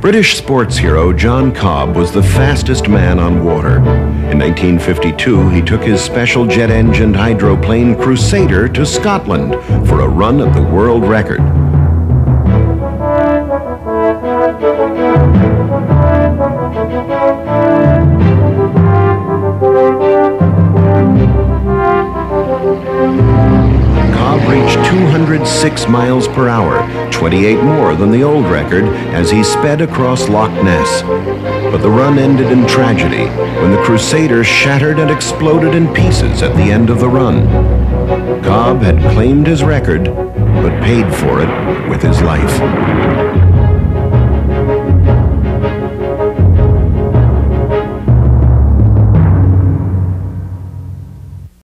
British sports hero John Cobb was the fastest man on water. In 1952, he took his special jet-engined hydroplane Crusader to Scotland for a run of the world record. 206 miles per hour, 28 more than the old record, as he sped across Loch Ness. But the run ended in tragedy when the Crusader shattered and exploded in pieces at the end of the run. Cobb had claimed his record, but paid for it with his life.